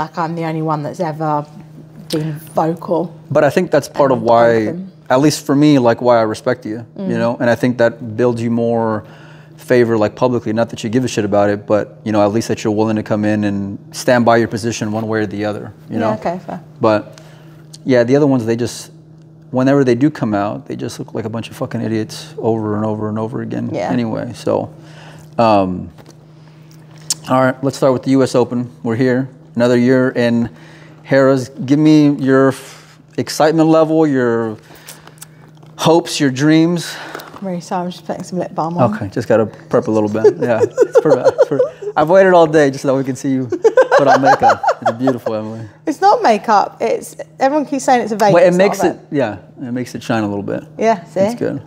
like I'm the only one that's ever been vocal. But I think that's part of why, at least for me, like why I respect you, Mm. you know, and I think that builds you more favor, like publicly. Not that you give a shit about it, but you know, at least that you're willing to come in and stand by your position one way or the other, you know. Yeah, okay, fair. But yeah, the other ones they just, whenever they do come out, they just look like a bunch of fucking idiots over and over and over again. Yeah. Anyway, so. Um, all right, let's start with the U.S. Open. We're here, another year in Harrah's. Give me your f- excitement level, your hopes, your dreams. Really sorry, I'm just putting some lip balm on. Okay, just gotta prep a little bit. Yeah, it's perfect. It's perfect. I've waited all day just so that we can see you put on makeup. It's beautiful, Emily. It's not makeup. It's everyone keeps saying it's a Vegas. Well, it makes it, yeah, it makes it shine a little bit. Yeah, see. It's good.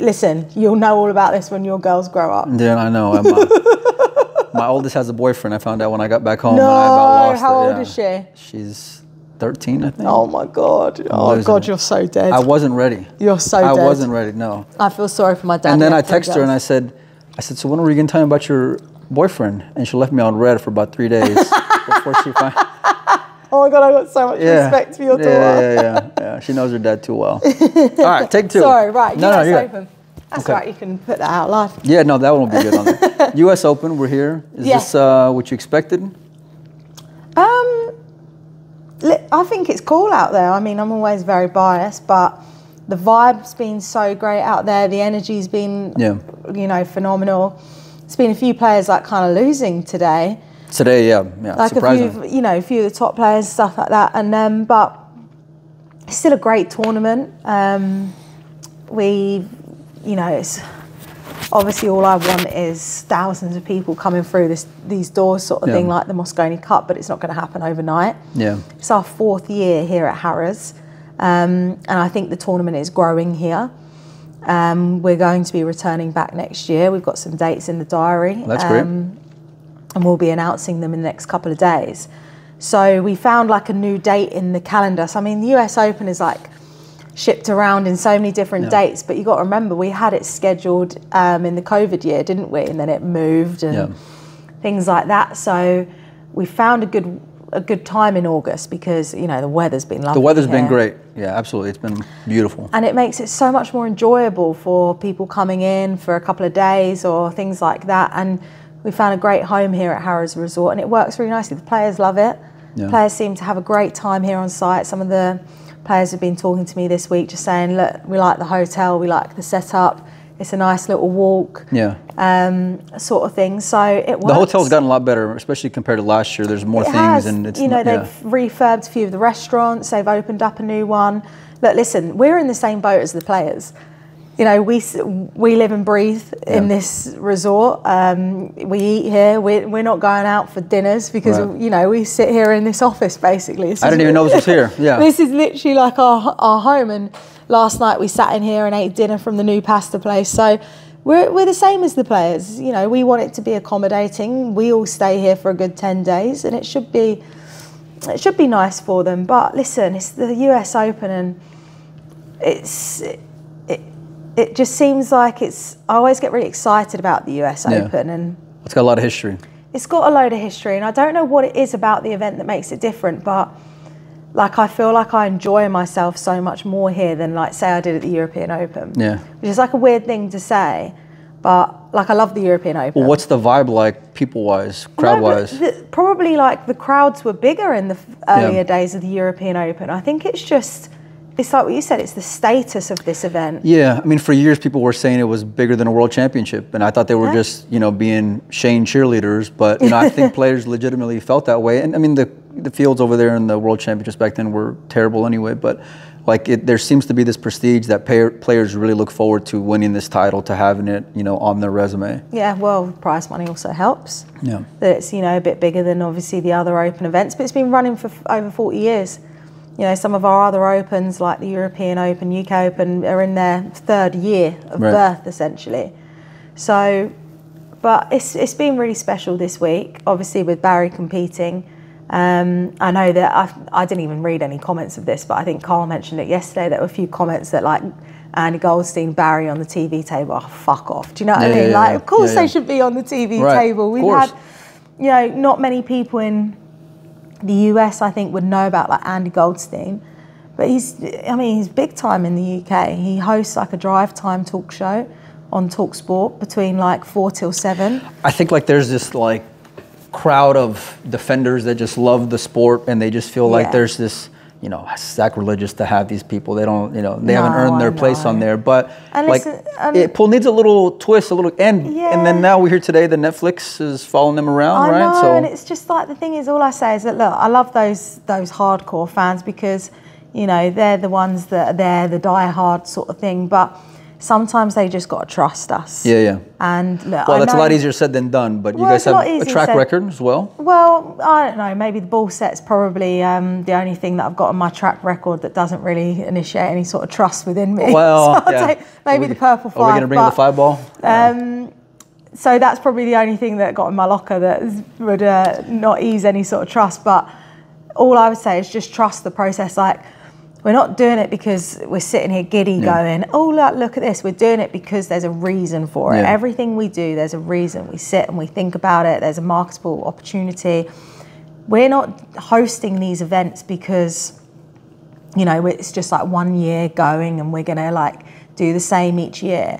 Listen, you'll know all about this when your girls grow up. Yeah, I know. I'm, uh, my oldest has a boyfriend. I found out when I got back home. and I about No, lost how it, old yeah. is she? She's 13, I think. Oh my god. Oh god, it. you're so dead. I wasn't ready. You're so I dead. I wasn't ready. No. I feel sorry for my dad. And then I Yeah, texted her and I said, I said, so when are you gonna tell me about your boyfriend? And she left me on read for about three days before she finally. Oh my god, I got so much Yeah. respect for your yeah, daughter. Yeah, yeah, yeah. She knows her dad too well. All right, take two. Sorry, right. No, US no. Open. That's Okay. right. You can put that out live. Yeah, no, that one will be good on there. U.S. Open, we're here. Is Yeah. this uh, what you expected? Um, I think it's cool out there. I mean, I'm always very biased, but the vibe's been so great out there. The energy's been, Yeah. you know, phenomenal. It's been a few players like kind of losing today, Today, yeah, yeah, like a few, you know, a few of the top players, stuff like that. And um, but it's still a great tournament. Um, we, you know, it's obviously all I want is thousands of people coming through this these doors, sort of Yeah. thing, like the Mosconi Cup. But it's not going to happen overnight. Yeah, It's our fourth year here at Harrah's, um, and I think the tournament is growing here. Um, we're going to be returning back next year. We've got some dates in the diary. That's great. um, And we'll be announcing them in the next couple of days. So we found like a new date in the calendar. So I mean, the US Open is like shipped around in so many different Yeah. dates, but you got to remember we had it scheduled um, in the COVID year, didn't we? And then it moved and Yeah. things like that. So we found a good a good time in August because you know the weather's been lovely. the weather's been great. Yeah, absolutely. It's been beautiful. and it makes it so much more enjoyable for people coming in for a couple of days or things like that. And we found a great home here at Harrah's Resort, and it works really nicely. The players love it. Yeah. Players seem to have a great time here on site. Some of the players have been talking to me this week, just saying, "Look, we like the hotel, we like the setup. It's a nice little walk, Yeah. um, sort of thing." So it works. The hotel's gotten a lot better, especially compared to last year. There's more It things, has. and it's you know they've refurbed a few of the restaurants. They've opened up a new one. Look, listen, we're in the same boat as the players. You know, we we live and breathe in Yeah. this resort. Um, we eat here. We're, we're not going out for dinners because Right. you know we sit here in this office basically. This I didn't even know this was here. Yeah. this is literally like our our home. And last night we sat in here and ate dinner from the new pasta place. So we're we're the same as the players. You know, we want it to be accommodating. We all stay here for a good ten days, and it should be it should be nice for them. But listen, it's the U.S. Open, and it's it it, it just seems like it's. I always get really excited about the U.S. Yeah. Open, and It's got a lot of history. it's got a load of history, and I don't know what it is about the event that makes it different, but like I feel like I enjoy myself so much more here than like say I did at the European Open. Yeah. Which is like a weird thing to say, but like I love the European Open. Well, what's the vibe like, people-wise, crowd-wise? the- probably like the crowds were bigger in the earlier Yeah. days of the European Open. I think it's just, it's like what you said, it's the status of this event. Yeah, I mean, for years people were saying it was bigger than a world championship, and I thought they were Yeah. just, you know, being Shane cheerleaders. But you know, I think players legitimately felt that way. And I mean, the the fields over there in the world championships back then were terrible anyway. But like, it, there seems to be this prestige that payer, players really look forward to winning this title, to having it, you know, on their resume. Yeah, well, prize money also helps. Yeah. that it's you know a bit bigger than obviously the other open events but it's been running for f- over 40 years you know some of our other opens like the european open uk open are in their third year of Right. birth essentially so but it's it's been really special this week obviously with barry competing um, I know that I, I didn't even read any comments of this, but I think Carl mentioned it yesterday. There were a few comments that like Andy Goldstein, Barry on the TV table. Oh, fuck off! Do you know what Yeah, I mean? yeah, like, yeah. of course they should be on the TV Right, table. We've had you know, not many people in the US, I think, would know about like Andy Goldstein. But he's, I mean, he's big time in the UK. He hosts like a drive time talk show on Talksport between like four till seven. I think like there's this like crowd of defenders that just love the sport and they just feel like Yeah. there's this, you know, sacrilegious to have these people. They don't, you know, they haven't earned their place on there. But And like, um, it pool needs a little twist, a little, and and then now we're here today The Netflix is following them around, I right? know, and it's just like the thing is, all I say is that look, I love those those hardcore fans because you know they're the ones that are there, the die-hard sort of thing. But sometimes they just got to trust us. yeah, yeah. And look, Well, I that's a lot easier said than done. But you guys a have a track said. record as well. Well, I don't know. Maybe the ball set's probably um, the only thing that I've got on my track record that doesn't really initiate any sort of trust within me. Well, so yeah. maybe we- the purple five. Are we going to bring but- the five ball? Um, so that's probably the only thing that got in my locker that would uh, not ease any sort of trust. But all I would say is just trust the process. Like we're not doing it because we're sitting here giddy going, oh look, look at this. We're doing it because there's a reason for it. Yeah. Everything we do, there's a reason. We sit and we think about it. There's a marketable opportunity. We're not hosting these events because you know it's just like one year going and we're gonna like do the same each year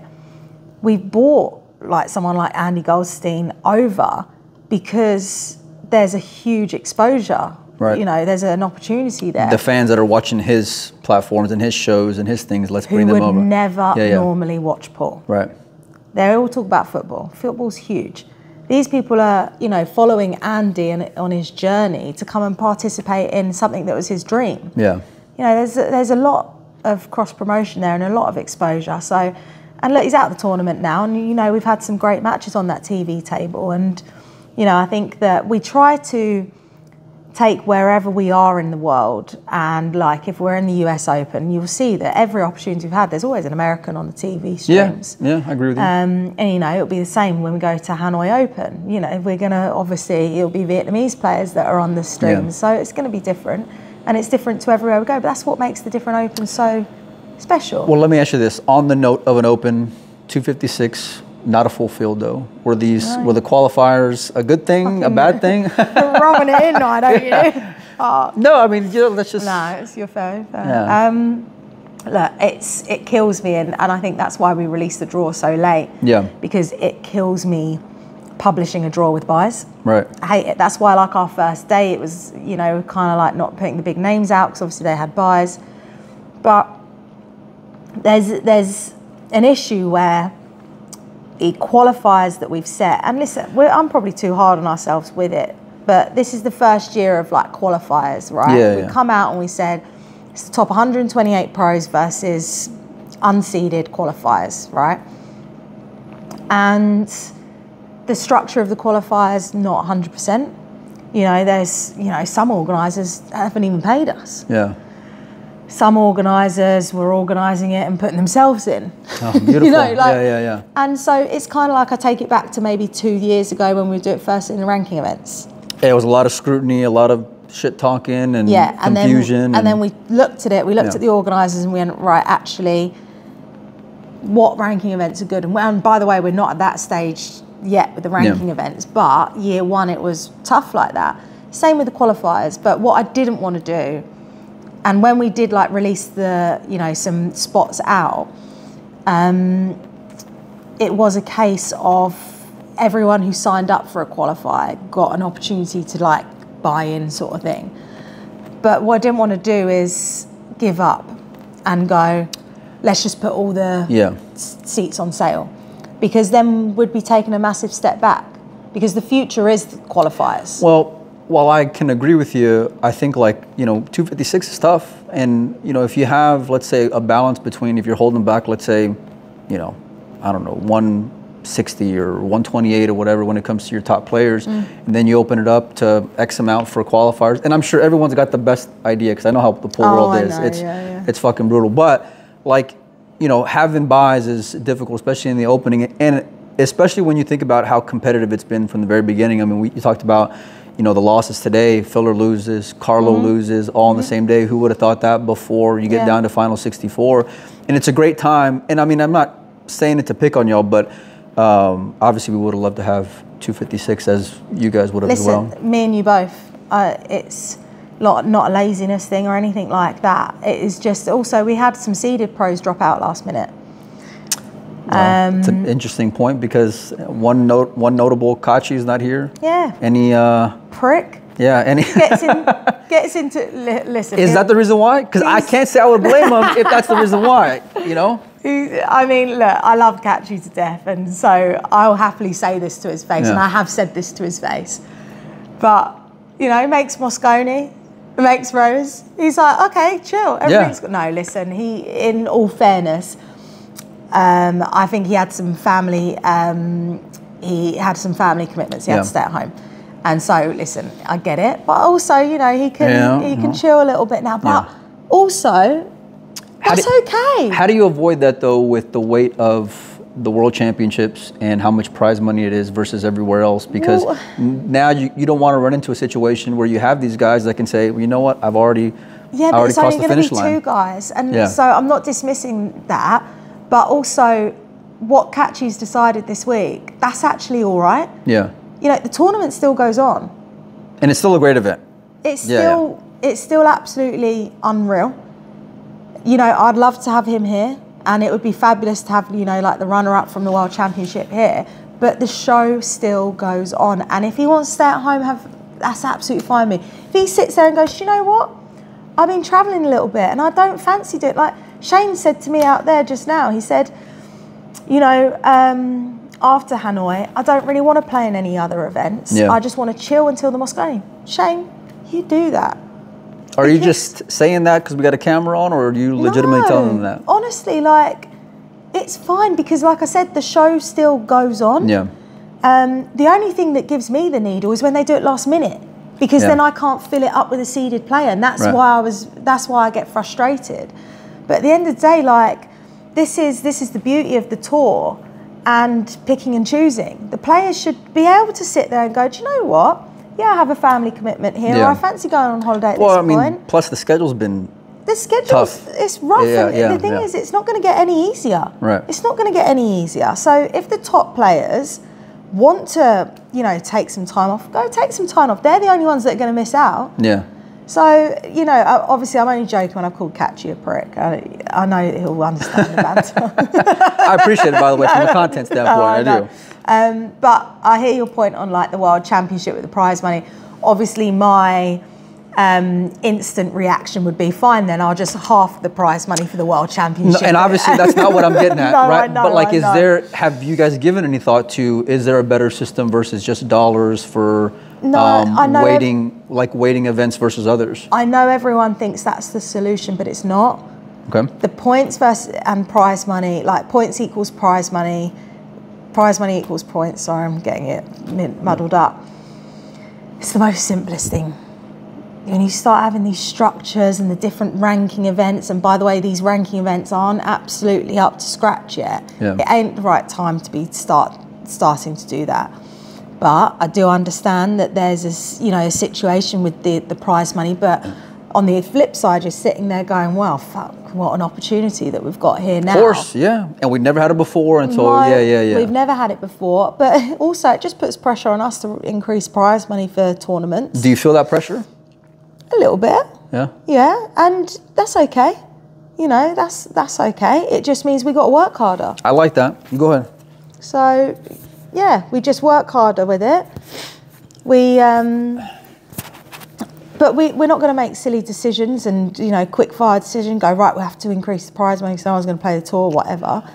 We've bought like someone like Andy Goldstein over because there's a huge exposure. Right. You know, there's an opportunity there. the fans that are watching his platforms and his shows and his things, let's who bring them would over. never Yeah, yeah. normally watch pool. Right. They all talk about football. Football's huge. These people are, you know, following Andy and on his journey to come and participate in something that was his dream. Yeah. you know, there's a, there's a lot of cross promotion there and a lot of exposure. So, and look, he's out of the tournament now, and you know, we've had some great matches on that TV table, and you know, I think that we try to take wherever we are in the world, and like if we're in the US Open, you'll see that every opportunity we've had, there's always an American on the TV streams. Yeah, I agree with you. Um, and you know, it'll be the same when we go to Hanoi Open. You know, we're gonna obviously it'll be Vietnamese players that are on the streams, Yeah. so it's gonna be different, and it's different to everywhere we go. But that's what makes the different Opens so special. well, let me ask you this: on the note of an open 256, not a full field though. Were these were the qualifiers a good thing, a bad thing? Rubbing it in, I don't you? Oh, no, I mean, you know, let's just. no, it's your fair. fair. Yeah. Um, look, it's it kills me, and, and I think that's why we released the draw so late. Yeah. Because it kills me publishing a draw with buys. Right. I hate it. That's why, like our first day, it was you know kind of like not putting the big names out because obviously they had buys, but there's there's an issue where the qualifiers that we've set, and listen, we're, I'm probably too hard on ourselves with it, but this is the first year of like qualifiers, right? Yeah, we yeah. come out and we said it's the top 128 pros versus unseeded qualifiers, right? And the structure of the qualifiers not 100%. You know, there's you know some organisers haven't even paid us. Yeah. Some organisers were organising it and putting themselves in. Oh, beautiful. you know, like, yeah, yeah, yeah. And so it's kind of like I take it back to maybe two years ago when we would do it first in the ranking events. Yeah, it was a lot of scrutiny, a lot of shit talking, and Yeah, and confusion. then and then we looked at it. We looked Yeah. at the organisers and we went right. Actually, what ranking events are good? And, and by the way, we're not at that stage yet with the ranking events. But year one, it was tough like that. Same with the qualifiers. But what I didn't want to do, and when we did like release the you know some spots out, um, it was a case of everyone who signed up for a qualifier got an opportunity to like buy in sort of thing. But what I didn't want to do is give up and go, let's just put all the Yeah. seats on sale. Because then we'd be taking a massive step back. Because the future is the qualifiers. Well, while I can agree with you, I think like, you know, 256 is tough. And, you know, if you have, let's say, a balance between if you're holding back, let's say, you know, I don't know, 160 or 128 or whatever when it comes to your top players, Mm. and then you open it up to X amount for qualifiers. And I'm sure everyone's got the best idea because I know how the pool Oh, world I is. know, it's, yeah, yeah. it's fucking brutal. But, like, you know, having buys is difficult, especially in the opening. And especially when you think about how competitive it's been from the very beginning. I mean, we you talked about, you know, the losses today. Filler loses, Carlo loses, all on the same day. Who would have thought that before you get Yeah. down to final 64? And it's a great time. And I mean, I'm not saying it to pick on y'all, but um, obviously we would have loved to have 256 as you guys would have as Listen, well. me and you both. Uh, it's not, not a laziness thing or anything like that. It is just also we had some seeded pros drop out last minute. Wow. it's Um, an interesting point because one note, one notable Kaci is not here. Yeah, Any, uh, prick yeah, any. gets in, gets into. Li- listen, is that the reason why? Because I can't say I would blame him if that's the reason why. You know. I mean, look, I love Kaci to death, and so I'll happily say this to his face, and I have said this to his face. But you know, makes Mosconi, makes Rose. He's like, okay, chill. Everything's good. No, listen. He, in all fairness, um, I think he had some family. Um, he had some family commitments. He had to stay at home. And so, listen, I get it, but also, you know, he can Yeah, he can yeah. chill a little bit now. But Yeah. also, How that's do- okay. How do you avoid that though with the weight of the world championships and how much prize money it is versus everywhere else? Because Well- now you, you don't want to run into a situation where you have these guys that can say, well, you know what, I've already, Yeah, I but already it's only going to be line. two guys, and Yeah. so I'm not dismissing that, but also what Kaci's decided this week, that's actually all right. Yeah. You know, the tournament still goes on. And it's still a great event. It's Yeah, still it's still absolutely unreal. You know, I'd love to have him here, and it would be fabulous to have you know like the runner up from the World Championship here. But the show still goes on, and if he wants to stay at home, have that's absolutely fine with me. If he sits there and goes, you know what? I've been travelling a little bit, and I don't fancy it. Like Shane said to me out there just now, he said, you know, um, after Hanoi, I don't really want to play in any other events. Yeah. I just want to chill until the Mosconi. Shane, you do that. Are you just saying that because we got a camera on, or are you legitimately No. telling them that? Honestly, like, it's fine because, like I said, the show still goes on. Yeah. Um, the only thing that gives me the needle is when they do it last minute, because Yeah. then I can't fill it up with a seeded player, and that's Right. why I was. That's why I get frustrated. But at the end of the day, like this is this is the beauty of the tour and picking and choosing. The players should be able to sit there and go, do you know what? Yeah, I have a family commitment here. Yeah. Or I fancy going on holiday at Well, this I mean, point. plus the schedule's been The schedule's Tough. it's rough. Yeah, and yeah, the thing yeah. is, it's not going to get any easier. Right. It's not going to get any easier. So if the top players want to, you know, take some time off, go take some time off. They're the only ones that are going to miss out. yeah. So you know, obviously, I'm only joking when I've called Kaci a prick. I, I know he'll understand the banter. I appreciate it by the way from a content standpoint. No, I, do. Um, but I hear your point on like the world championship with the prize money. Obviously, my um, instant reaction would be fine. Then I'll just half the prize money for the world No, championship. and obviously that's not what I'm getting at, No, right? know, but like, I is know. there? Have you guys given any thought to? Is there a better system versus just dollars for um, No, I know weighting, like weighting events versus others? I know everyone thinks that's the solution, but it's not. Okay. The points versus and prize money, like points equals prize money, prize money equals points. Sorry, I'm getting it muddled up. It's the most simplest thing. When you start having these structures and the different ranking events, and by the way, these ranking events aren't absolutely up to scratch yet. Yeah. It ain't the right time to be start starting to do that. But I do understand that there's a you know a situation with the the prize money, but on the flip side, you're sitting there going, "Well, fuck, what an opportunity that we've got here now." Of course, yeah. And we've never had it before, and so No, yeah, yeah, yeah. We've never had it before, but also it just puts pressure on us to increase prize money for tournaments Do you feel that pressure? a little bit. Yeah. Yeah, and that's okay. You know, that's that's okay. It just means we got to work harder. I like that. Go ahead. So, yeah, we just work harder with it. We, um, but we, we're not going to make silly decisions and, you know, quick fire decision, go, right, we have to increase the prize money because no one's going to play the tour, whatever.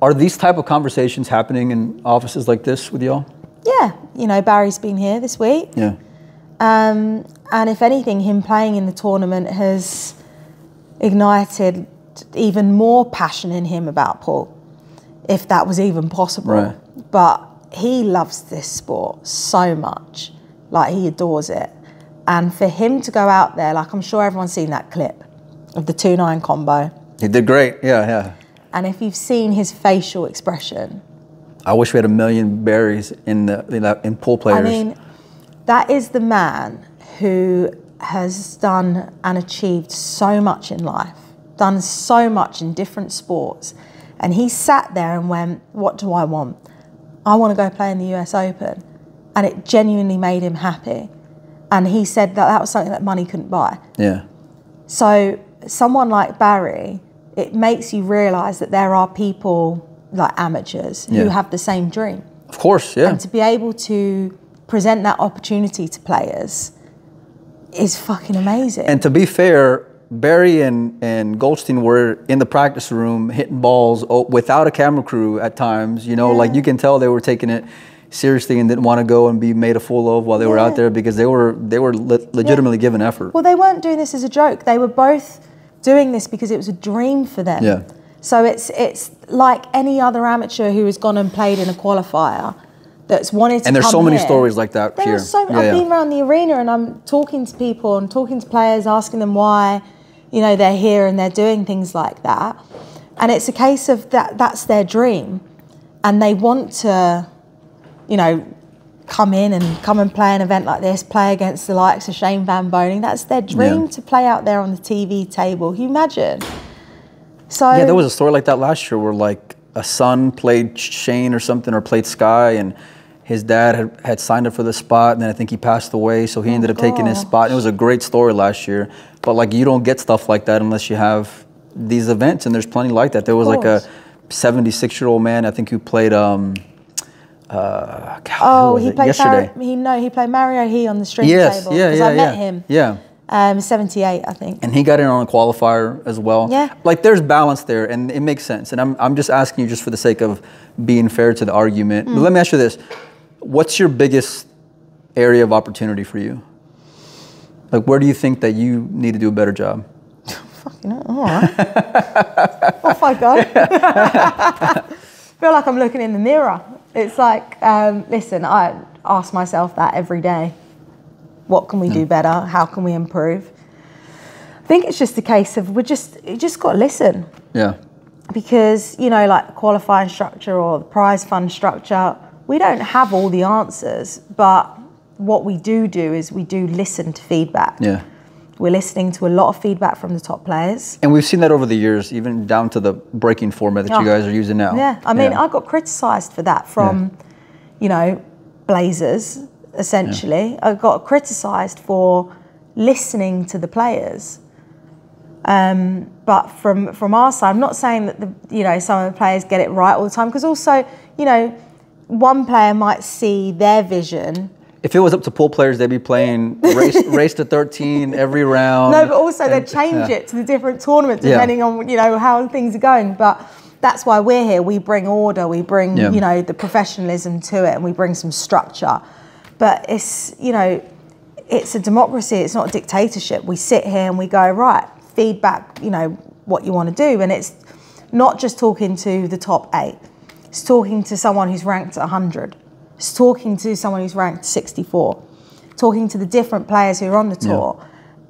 Are these type of conversations happening in offices like this with y'all? Yeah, you know, Barry's been here this week. Yeah. Um, and if anything, him playing in the tournament has ignited even more passion in him about pool, if that was even possible. Right. But he loves this sport so much, like he adores it. And for him to go out there, like I'm sure everyone's seen that clip of the 2 9 combo. He did great. Yeah, yeah. And if you've seen his facial expression, I wish we had a million Barrys in the in, that, in pool players. I mean, that is the man who has done and achieved so much in life, done so much in different sports. And he sat there and went, What do I want? I want to go play in the US Open. And it genuinely made him happy. and he said that that was something that money couldn't buy. Yeah. So someone like Barry, it makes you realise that there are people like amateurs who have the same dream, Of course. Yeah. and to be able to present that opportunity to players is fucking amazing. And to be fair, Barry and, and Goldstein were in the practice room hitting balls without a camera crew at times. You know, like you can tell they were taking it seriously and didn't want to go and be made a fool of while they were out there because they were they were le- legitimately giving effort. Well, they weren't doing this as a joke. They were both doing this because it was a dream for them. Yeah. So it's it's like any other amateur who has gone and played in a qualifier that's wanted to. And there's come so many here. stories like that There here. are so. Yeah, I've yeah. been around the arena and I'm talking to people and talking to players, asking them why, you know, they're here and they're doing things like that. And it's a case of that. That's their dream, and they want to, you know, come in and come and play an event like this, play against the likes of Shane Van Boening. That's their dream Yeah. to play out there on the TV table. Can you imagine? So Yeah, there was a story like that last year where like a son played Shane or something or played Sky and his dad had, had signed up for the spot and then I think he passed away so he ended up taking his spot. And it was a great story last year. But like you don't get stuff like that unless you have these events and there's plenty like that. There was like a 76 year old man I think who played um uh God, Oh, he played yesterday. Mar- he no, he played Mario He on the string yes, table. yeah, yeah, I met yeah. him. Yeah. Um, 78, I think. and he got in on a qualifier as well. Yeah. Like there's balance there and it makes sense. And I'm, I'm just asking you just for the sake of being fair to the argument. Mm. But let me ask you this. What's your biggest area of opportunity for you? Like where do you think that you need to do a better job? Fucking hell, all right. Off I go. feel like I'm looking in the mirror. It's like, um, listen, I ask myself that every day. What can we do better? How can we improve? I think it's just a case of we just you just got to listen Yeah. because you know like qualifying structure or the prize fund structure we don't have all the answers but what we do do is we do listen to feedback Yeah. we're listening to a lot of feedback from the top players And we've seen that over the years, even down to the breaking format that you Oh. guys are using now. yeah i mean Yeah. i got criticized for that from you know blazers essentially i got criticized for listening to the players um, but from from our side, I'm not saying that the you know some of the players get it right all the time because also you know one player might see their vision. if it was up to pool players, they'd be playing race, race to 13 every round. No, but also they and- change yeah. it to the different tournaments Yeah. depending on you know how things are going. But that's why we're here. We bring order. We bring Yeah. you know the professionalism to it, and we bring some structure. But it's you know it's a democracy. It's not a dictatorship. We sit here and we go right feedback. You know what you want to do, and it's not just talking to the top eight. It's talking to someone who's ranked 100. It's talking to someone who's ranked 64. Talking to the different players who are on the tour.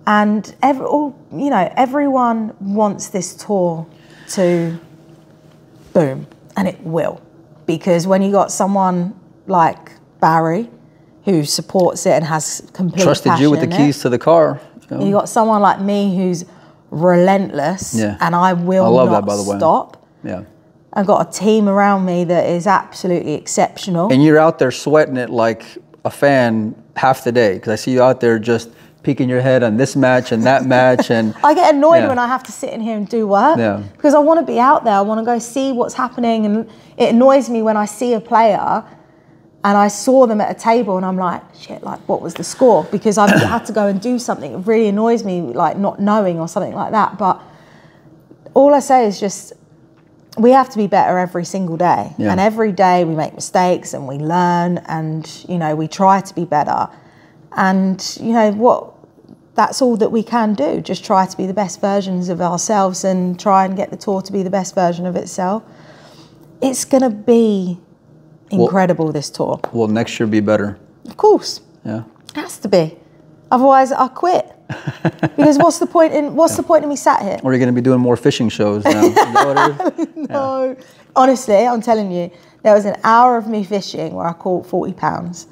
And every, all, you know, everyone wants this tour to boom, and it will. Because when you got someone like Barry who supports it and has complete Trusted you with the keys to the car. you know? you got someone like me who's relentless, Yeah. and I will I love not that, by the way. stop. Yeah. I've got a team around me that is absolutely exceptional. And you're out there sweating it like a fan half the day because I see you out there just peeking your head on this match and that match and I get annoyed Yeah. when I have to sit in here and do work Yeah. because I want to be out there. I want to go see what's happening, and it annoys me when I see a player and I saw them at a table and I'm like, shit, like what was the score? Because I've had to go and do something. It really annoys me, like not knowing or something like that. But all I say is just we have to be better every single day. Yeah. And every day we make mistakes and we learn and, you know, we try to be better. And, you know, what that's all that we can do. Just try to be the best versions of ourselves and try and get the tour to be the best version of itself. It's going to be incredible, this tour. will next year be better? Of course. Yeah. Has to be. Otherwise, I'll quit. because what's the point in what's the point in me sat here? Or are you going to be doing more fishing shows now? Is that what it is? No. Honestly, I'm telling you, there was an hour of me fishing where I caught 40 pounds.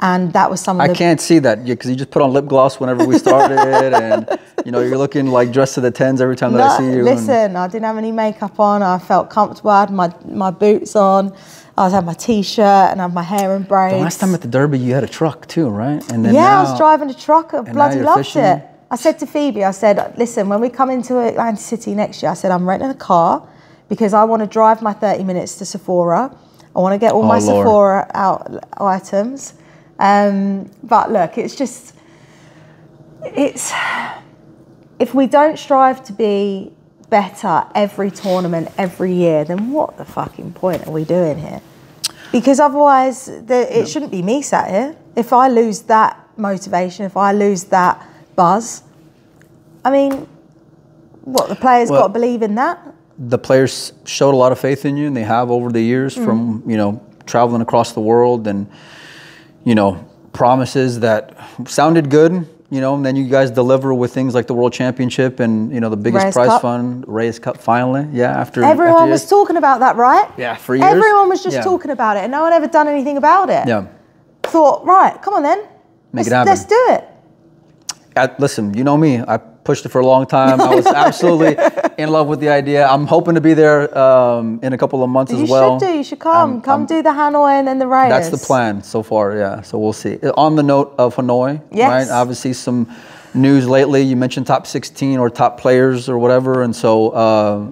And that was some of I can't see that because you just put on lip gloss whenever we started, and you know you're looking like dressed to the tens every time that I see you. and- listen, I didn't have any makeup on. I felt comfortable. I had my, my boots on. I was having my t-shirt and I had my hair in braids. The last time at the Derby, you had a truck too, right? And yeah, now, I was driving a truck. I bloody loved fishing. it. I said to Phoebe, I said, listen, when we come into Atlantic City next year, I said, I'm renting a car because I want to drive my 30 minutes to Sephora. I want to get all Oh, my Lord. Sephora out items. Um, but look, it's just, it's, if we don't strive to be better every tournament, every year, then what the fucking point are we doing here? Because otherwise, the, it shouldn't be me sat here. If I lose that motivation, if I lose that buzz, I mean, what the players Well- got to believe in that. the players showed a lot of faith in you, and they have over the years Mm. from you know traveling across the world and you know promises that sounded good. You know, and then you guys deliver with things like the World Championship and you know the biggest Reyes prize Cup. fund, Reyes Cup, finally. Yeah, after Everyone after was talking about that, right? Yeah, for years. Everyone was just Yeah. talking about it, and no one ever done anything about it. Yeah. Thought, right, come on then, Make let's, it happen. let's do it. I, listen, you know me. I pushed it for a long time. I was absolutely in love with the idea. I'm hoping to be there um, in a couple of months You as well. You should do. You should come. I'm- come I'm- do the Hanoi and then the Reyes. That's the plan so far, yeah. So we'll see. Uh, On the note of Hanoi, Yes. right? Obviously, some news lately. You mentioned top 16 or top players or whatever, and so uh,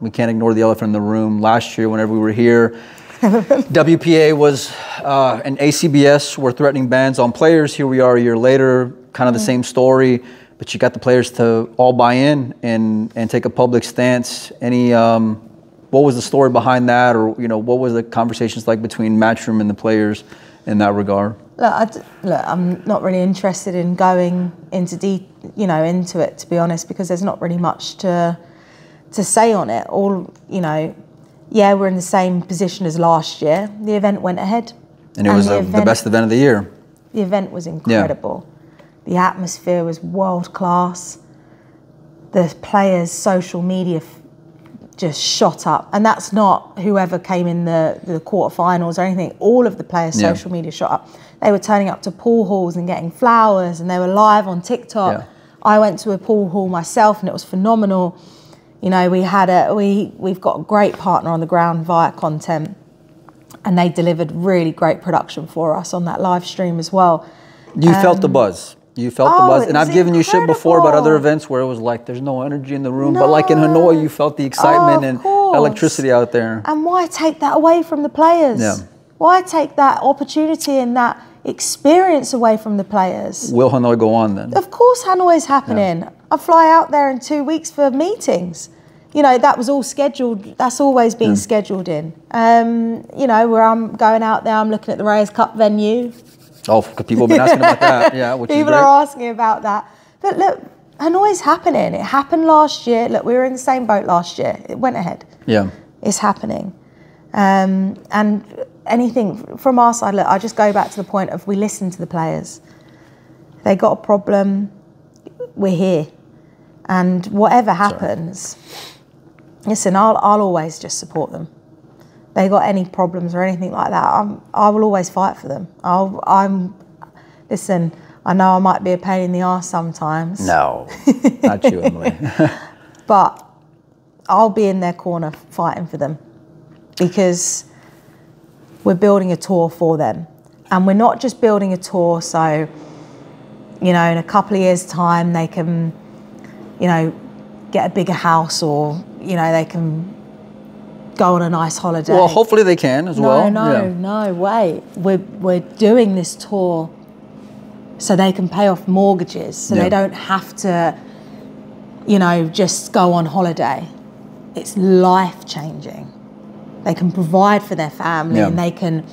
we can't ignore the elephant in the room. Last year, whenever we were here, WPA was uh, and ACBS were threatening bans on players. Here we are a year later, kind of the same story, but you got the players to all buy in and and take a public stance. Any um, what was the story behind that, or you know, what was the conversations like between Matchroom and the players in that regard? Look, I d look, I'm not really interested in going into de- you know, into it to be honest, because there's not really much to to say on it. All you know, yeah, we're in the same position as last year. The event went ahead, And it was the the, the best event of the year. The event was incredible. The atmosphere was world class. The players' social media just shot up, and that's not whoever came in the the quarterfinals or anything. All of the players' Yeah. social media shot up. They were turning up to pool halls and getting flowers, and they were live on TikTok. Yeah. I went to a pool hall myself, and it was phenomenal. You know, we had a we we've got a great partner on the ground via content, and they delivered really great production for us on that live stream as well. You felt the um, buzz. You felt oh, the buzz, and I've given you shit before about other events where it was like there's no energy in the room, but like in Hanoi, you felt the excitement Oh, and course. electricity out there. And why take that away from the players? Yeah. Why take that opportunity and that experience away from the players? Will Hanoi go on then? Of course, Hanoi is happening. I fly out there in two weeks for meetings. You know, that was all scheduled. That's always been scheduled in. Um, you know, where I'm going out there, I'm looking at the Reyes Cup venue. Oh, people have been asking about that. Yeah, which People are asking about that. But look, Hanoi's happening. It happened last year. Look, we were in the same boat last year. It went ahead. yeah. it's happening. Um, and anything from our side, look, I just go back to the point of we listen to the players. They got a problem, we're here. And whatever happens, listen, I'll, I'll always just support them. They got any problems or anything like that, I'm, I will always fight for them. I'll, I'm, listen, I know I might be a pain in the ass sometimes. No, not you, Emily. but I'll be in their corner fighting for them because we're building a tour for them. And we're not just building a tour so, you know, in a couple of years' time they can, you know, get a bigger house or, you know, they can go on a nice holiday. well, hopefully they can as no, well. no, Yeah. no, wait. We're, we're doing this tour so they can pay off mortgages, so Yeah. they don't have to, you know, just go on holiday. It's life changing. They can provide for their family Yeah. and they can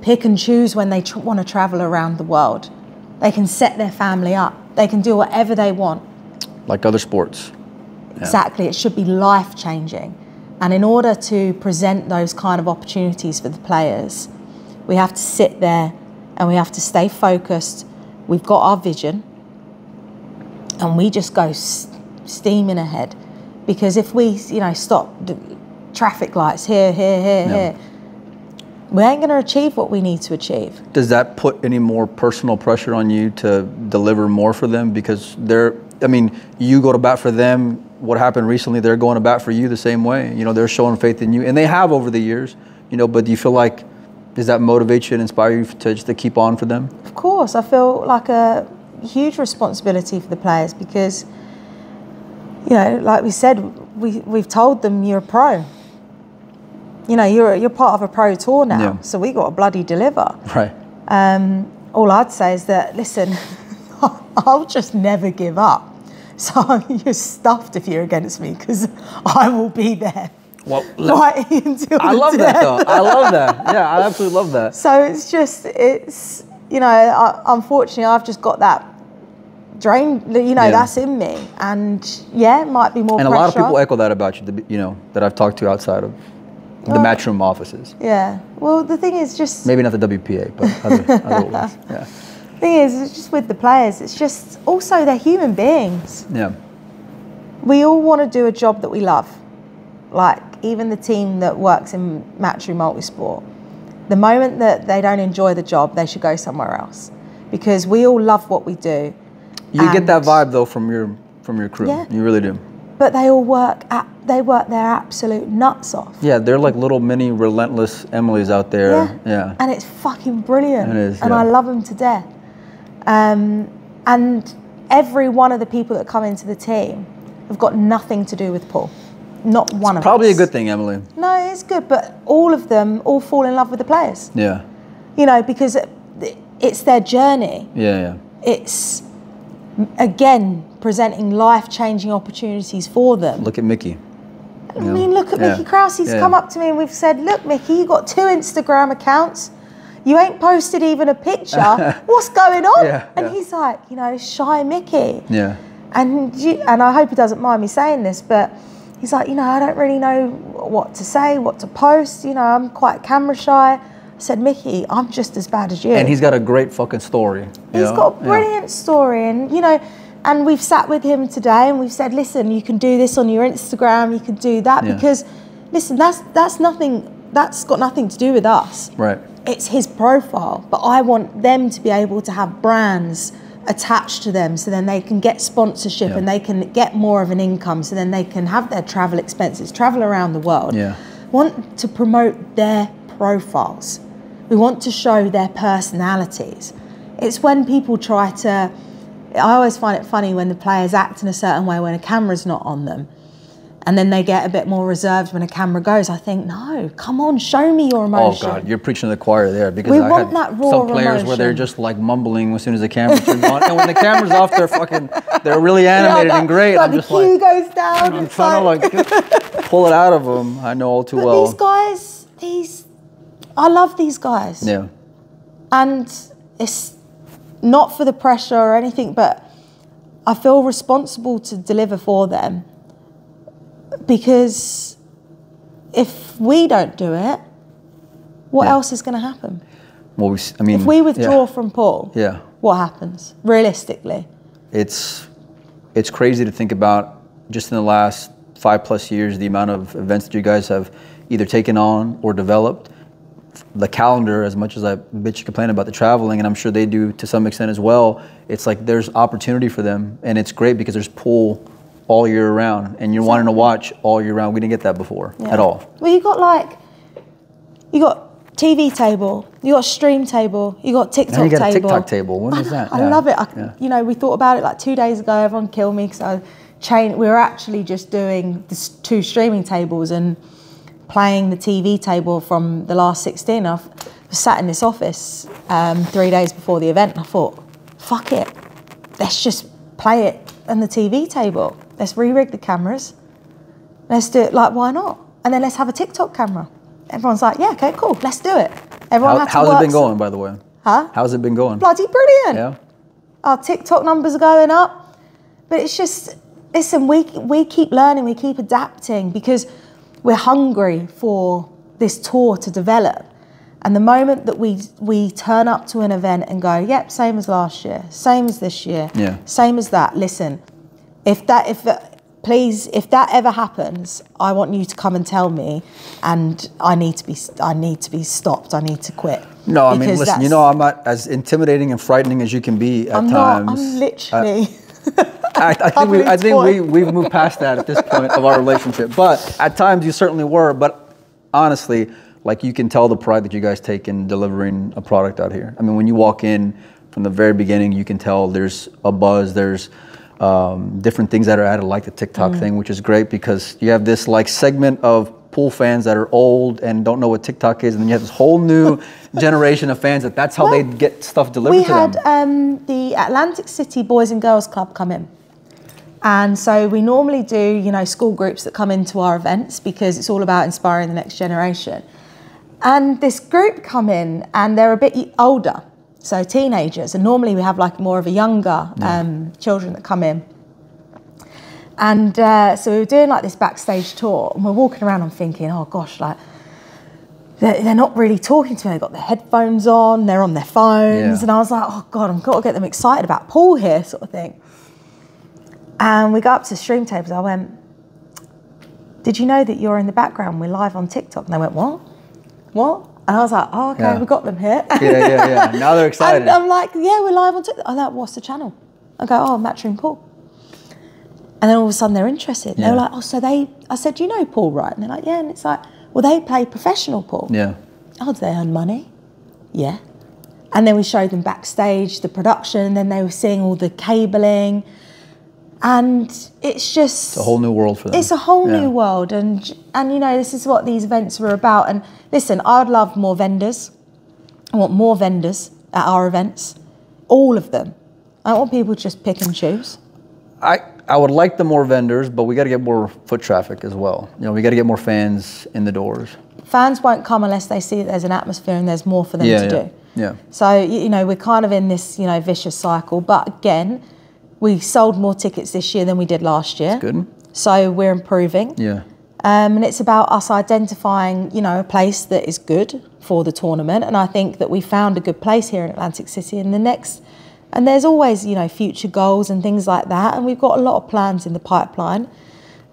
pick and choose when they tr- want to travel around the world. They can set their family up. They can do whatever they want. Like other sports. Exactly. It should be life changing. And in order to present those kind of opportunities for the players, we have to sit there and we have to stay focused. We've got our vision and we just go steaming ahead. Because if we, you know, stop traffic lights here, here, here, Yeah. here, we ain't going to achieve what we need to achieve. Does that put any more personal pressure on you to deliver more for them? Because they're, I mean, you go to bat for them. What happened recently, they're going to bat for you the same way. You know, they're showing faith in you, and they have over the years. You know, but do you feel like Does that motivate you and inspire you to just to keep on for them? Of course, I feel like a huge responsibility for the players because, you know, like we said, we we've told them you're a pro. You know, you're you're part of a pro tour now, Yeah. so we got to bloody deliver. Right. Um, all I'd say is that listen, I'll just never give up. So you're stuffed if you're against me because I will be there Well, right until I love that death. though. I love that. Yeah, I absolutely love that. So it's just, it's, you know, I, unfortunately, I've just got that drain, you know, Yeah. that's in me. And yeah, it might be more And a lot of people echo that about you. You know that I've talked to outside of the matchroom offices. Yeah. Well, the thing is, just, Maybe not the WPA, but other, other ones. Yeah. Thing is, it's just with the players, it's just also they're human beings. Yeah. We all want to do a job that we love. Like, even the team that works in Matchroom Multisport, the moment that they don't enjoy the job, they should go somewhere else. Because we all love what we do. You get that vibe though from your from your crew. Yeah. You really do. but they all work at they work their absolute nuts off. Yeah, they're like little mini relentless Emily's out there. Yeah. And it's fucking brilliant. It is, And yeah. I love them to death. Um, and every one of the people that come into the team have got nothing to do with pool. Not one of them. Probably a good thing, Emily. No, it's good, but all of them all fall in love with the players. Yeah. You know, because it's their journey. Yeah, yeah. It's again presenting life-changing opportunities for them. Look at Mickey. I mean, look at Yeah. Mickey Krause. He's Yeah. come up to me and we've said, "Look, Mickey, you got two Instagram accounts. You ain't posted even a picture. What's going on?" Yeah, and yeah. he's like, "You know, shy Mickey." Yeah. And you, and I hope he doesn't mind me saying this, but he's like, you know, I don't really know what to say, what to post. You know, I'm quite camera shy. I said, Mickey, I'm just as bad as you. And he's got a great fucking story. He's know? got a Yeah. brilliant story, and you know, and we've sat with him today, and we've said, listen, you can do this on your Instagram, you can do that Yeah. because, listen, that's that's nothing. That's got nothing to do with us. Right. It's his profile, but I want them to be able to have brands attached to them, so then they can get sponsorship Yeah. and they can get more of an income, so then they can have their travel expenses, travel around the world. Yeah. Want to promote their profiles. We want to show their personalities. It's when people try to. I always find it funny when the players act in a certain way when a camera's not on them. And then they get a bit more reserved when a camera goes. I think, no, come on, show me your oh, emotion. Oh. God, you're preaching to the choir there because We I want had that raw some players where they're just like mumbling as soon as the camera turns on, and when the camera's off, they're fucking, they're really Yeah, animated and great. like I'm the just cue like, goes down. I'm trying to like pull it out of them. I know all too But well. these guys, these, I love these guys. yeah, And it's not for the pressure or anything, but I feel responsible to deliver for them because if we don't do it, what Yeah. else is going to happen? well, we, I mean, If we withdraw yeah. from pool, yeah, what happens realistically? it's it's crazy to think about just in the last five plus years the amount of events that you guys have either taken on or developed the calendar as much as i bitch complain about the traveling and i'm sure they do to some extent as well it's like there's opportunity for them and it's great because there's pool all year round and you're wanting to watch all year round we didn't get that before Yeah. at all Well, you got like, you got TV table, you got stream table, you got TikTok now you got table. tiktok table what I that I Yeah. love it. I, Yeah. You know, we thought about it like two days ago. Everyone killed me because I chain. We were actually just doing this two streaming tables and playing the TV table from the last 16. I was sat in this office um, three days before the event and I thought, fuck it, let's just play it on the TV table. Let's re-rig the cameras. Let's do it. Like, why not? And then let's have a TikTok camera. Everyone's like, yeah, okay, cool, let's do it. Everyone How, had to how's it work been going by the way Huh? how's it been going Bloody brilliant yeah our TikTok numbers are going up. But it's just, listen, we, we keep learning, we keep adapting because we're hungry for this tour to develop. And the moment that we, we turn up to an event and go, yep, same as last year, same as this year, Yeah. same as that, listen, if that, if, please, if that ever happens, I want you to come and tell me and I need to be, I need to be stopped, I need to quit. No, I mean, listen. You know, I'm not as intimidating and frightening as you can be at I'm not, times. I'm literally. I, I think we, I think we, we've moved past that at this point of our relationship. But at times you certainly were. But honestly, like you can tell the pride that you guys take in delivering a product out here. I mean, when you walk in from the very beginning, you can tell there's a buzz. There's um, different things that are added, like the TikTok Mm. thing, which is great because you have this like segment of pool fans that are old and don't know what TikTok is, and then you have this whole new generation of fans that that's how they get stuff delivered we to had them. um, the Atlantic City Boys and Girls Club come in. And so we normally do, you know, school groups that come into our events because it's all about inspiring the next generation. And this group come in and they're a bit older, so teenagers. And normally we have like more of a younger um, children that come in. And uh, so we were doing like this backstage tour and we're walking around. I'm thinking, oh gosh, like they're, they're not really talking to me. They've got their headphones on, they're on their phones. Yeah. And I was like, oh God, I've got to get them excited about pool here, sort of thing. And we go up to the stream tables. I went, did you know that you're in the background? We're live on TikTok. And they went, what? What? And I was like, oh, okay, Yeah. we got them here. yeah, yeah, yeah. Now they're excited. And I'm like, yeah, we're live on TikTok. I'm like, what's the channel? I go, oh, Matchroom Pool. And then all of a sudden they're interested. They Yeah. were like, oh, so they, I said, do you know pool, right? And they're like, yeah. And it's like, well, they play professional pool. yeah. Oh, do they earn money? Yeah. And then we showed them backstage, the production, and then they were seeing all the cabling. And it's just it's a whole new world for them. it's a whole Yeah. new world, and and you know this is what these events were about. And listen, I'd love more vendors. I want more vendors at our events, all of them. I don't want people to just pick and choose. I, I would like the more vendors, but we got to get more foot traffic as well. You know, we got to get more fans in the doors. Fans won't come unless they see that there's an atmosphere and there's more for them Yeah, to yeah, do. yeah. So you know we're kind of in this you know vicious cycle. But again, we sold more tickets this year than we did last year. Good. So we're improving. Yeah. Um, and it's about us identifying, you know, a place that is good for the tournament. And I think that we found a good place here in Atlantic City. And the next, and there's always, you know, future goals and things like that. And we've got a lot of plans in the pipeline.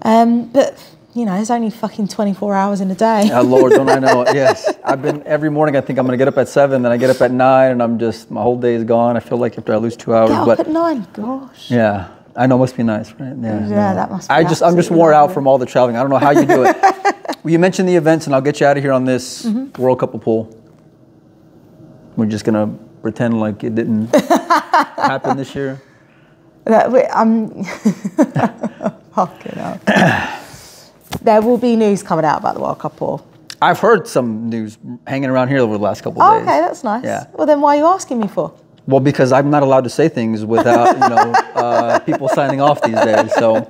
Um, but you know, there's only fucking 24 hours in a day. Oh, Lord, don't I know it? Yes. I've been every morning. I think I'm going to get up at seven, then I get up at nine, and I'm just my whole day is gone. I feel like after I lose two hours, Get up but at nine. Gosh. yeah, I know it must be nice, right? Yeah, that must be I just I'm just wore out from all the traveling. I don't know how you do it. well, you mentioned the events, and I'll get you out of here on this Mm-hmm. World Cup of pool. We're just gonna pretend like it didn't happen this year. That we, I'm fucking hell. There will be news coming out about the World Cup pool. I've heard some news hanging around here over the last couple of Oh, days. okay, that's nice. Yeah. Well, then why are you asking me for? Well, because I'm not allowed to say things without you know uh, people signing off these days. So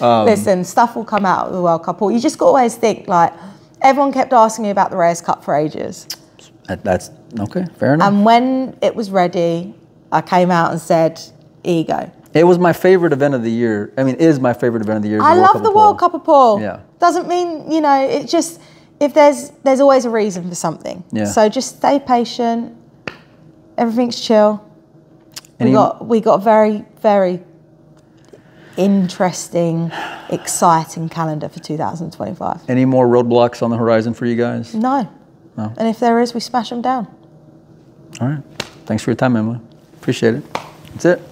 Um, Listen, stuff will come out of the World Cup pool. You just got to always think like everyone kept asking me about the Reyes Cup for ages, that's okay. Fair enough. and when it was ready, I came out and said, "Here you go." It was my favorite event of the year. I mean, it is my favorite event of the year. I love the World Cup of pool. Yeah. Doesn't mean you know. It just if there's there's always a reason for something. Yeah. So just stay patient. Everything's chill. Any- we got we got a very very interesting, exciting calendar for 2025. Any more roadblocks on the horizon for you guys? No. No. And if there is, we smash them down. All right. Thanks for your time, Emily. Appreciate it. That's it.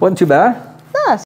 Wasn't too bad.